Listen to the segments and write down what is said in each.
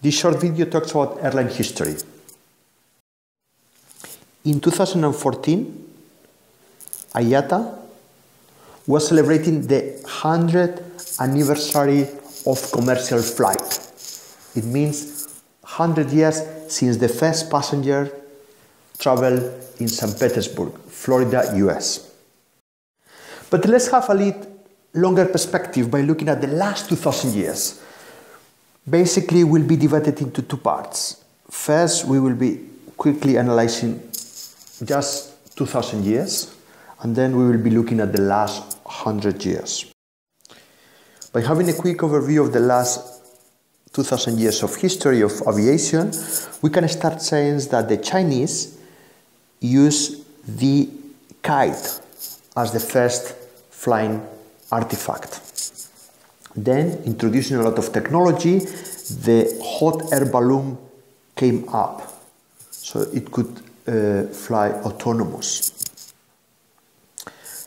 This short video talks about airline history. In 2014, IATA was celebrating the 100th anniversary of commercial flight. It means 100 years since the first passenger traveled in St. Petersburg, Florida, US. But let's have a little longer perspective by looking at the last 2000 years. Basically, will be divided into two parts. First, we will be quickly analyzing just 2000 years, and then we will be looking at the last 100 years. By having a quick overview of the last 2000 years of history of aviation, we can start saying that the Chinese used the kite as the first flying artifact. Then, introducing a lot of technology, the hot air balloon came up, so it could uh, fly autonomous.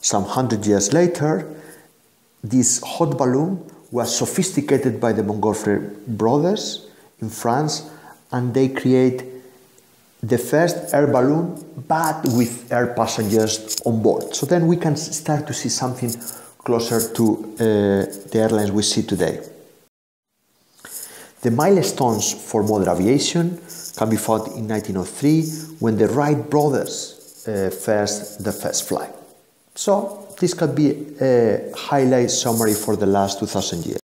Some hundred years later, this hot balloon was sophisticated by the Montgolfier brothers in France, and they create the first air balloon, but with air passengers on board. So then we can start to see something closer to uh, the airlines we see today. The milestones for modern aviation can be found in 1903 when the Wright brothers uh, first the first flight. So this could be a highlight summary for the last 2000 years.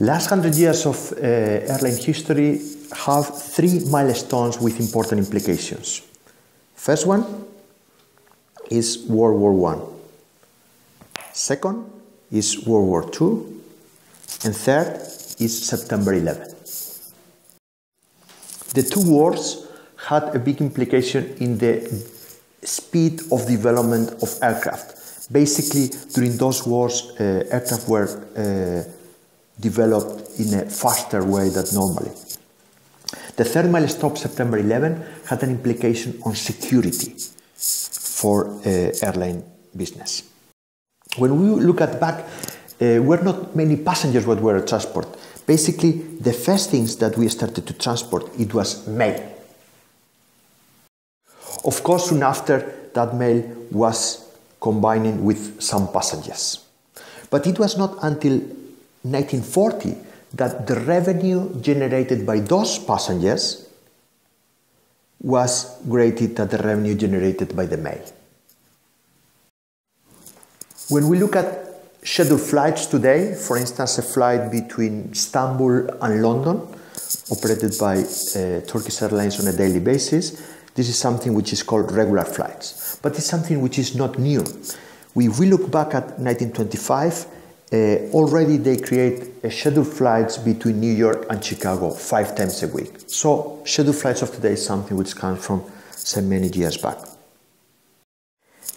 Last 100 years of uh, airline history have three milestones with important implications. First one is World War One. Second is World War II. And third is September 11. The two wars had a big implication in the speed of development of aircraft. Basically, during those wars, uh, aircraft were uh, developed in a faster way than normally. The third milestone, September 11, had an implication on security for uh, airline business. When we look at back, uh, were not many passengers what were transport. Basically, the first things that we started to transport, it was mail. Of course, soon after, that mail was combining with some passengers. But it was not until 1940 that the revenue generated by those passengers was greater than the revenue generated by the mail. When we look at scheduled flights today, for instance, a flight between Istanbul and London, operated by uh, Turkish Airlines on a daily basis, this is something which is called regular flights. But it's something which is not new. If we look back at 1925, uh, already they create uh, scheduled flights between New York and Chicago five times a week. So scheduled flights of today is something which comes from so many years back.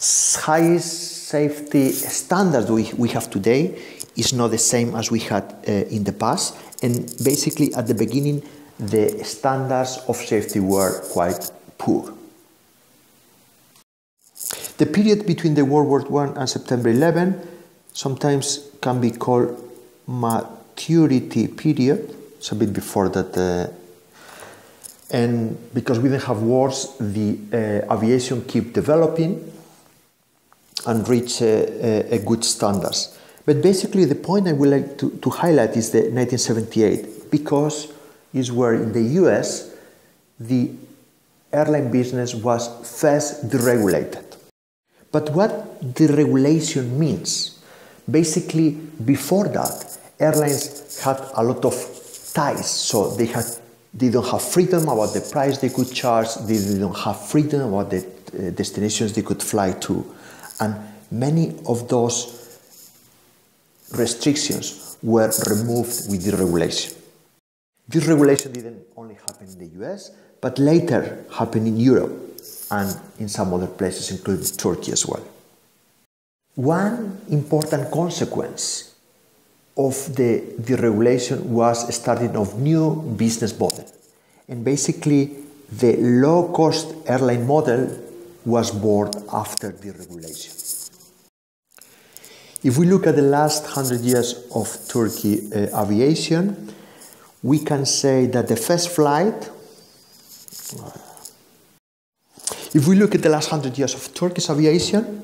Highest safety standards we, we have today is not the same as we had uh, in the past. And basically, at the beginning, the standards of safety were quite poor. The period between the World War I and September 11 sometimes can be called maturity period. It's a bit before that. Uh, and because we didn't have wars, the uh, aviation keep developing and reach a, a, good standards. But basically, the point I would like to, to highlight is the 1978 because is where in the US the airline business was first deregulated. But what deregulation means? Basically, before that, airlines had a lot of ties, so they had they don't have freedom about the price they could charge, they don't have freedom about the uh, destinations they could fly to. And many of those restrictions were removed with the regulation. This regulation didn't only happen in the US, but later happened in Europe and in some other places, including Turkey as well. One important consequence of the deregulation was starting of new business model. And basically, the low-cost airline model was born after deregulation. If we look at the last hundred years of Turkey uh, aviation, we can say that the first flight, if we look at the last hundred years of Turkish aviation,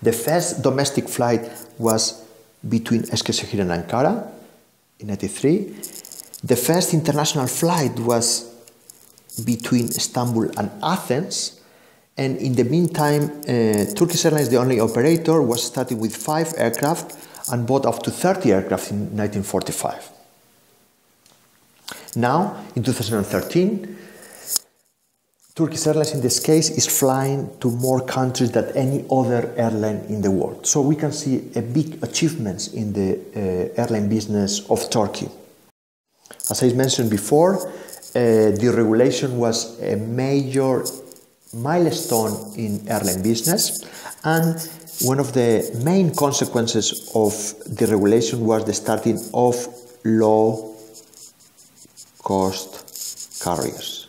the first domestic flight was between Eskişehir and Ankara in 83. The first international flight was between Istanbul and Athens. And in the meantime, uh, Turkish Airlines, the only operator, was starting with five aircraft and bought up to 30 aircraft in 1945. Now, in 2013, Turkish Airlines in this case is flying to more countries than any other airline in the world. So we can see a big achievements in the uh, airline business of Turkey. As I mentioned before, uh, deregulation was a major milestone in airline business and one of the main consequences of deregulation was the starting of low cost carriers.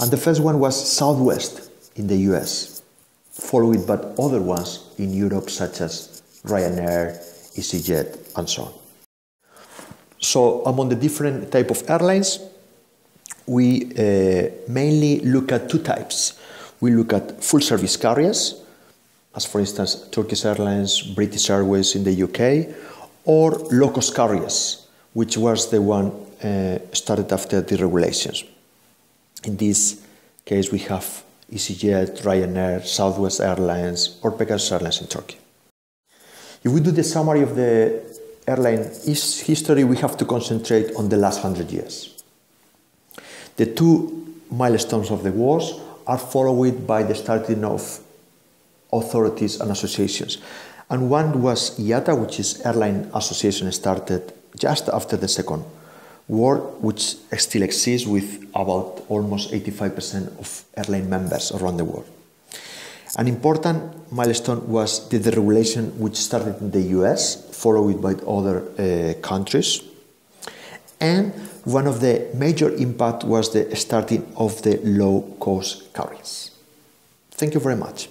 And the first one was Southwest in the US, followed by other ones in Europe such as Ryanair, EasyJet, and so on. So among the different type of airlines, we uh, mainly look at two types. We look at full service carriers, as for instance Turkish Airlines, British Airways in the UK, or low cost carriers, which was the one uh, started after the regulations. In this case, we have EasyJet, Ryanair, Southwest Airlines, or Pegasus Airlines in Turkey. If we do the summary of the airline history, we have to concentrate on the last hundred years. The two milestones of the wars are followed by the starting of authorities and associations. And one was IATA, which is Airline Association, started just after the Second War, which still exists with about almost 85% of airline members around the world. An important milestone was the deregulation which started in the US, followed by other uh, countries. And one of the major impact was the starting of the low-cost carriers. Thank you very much.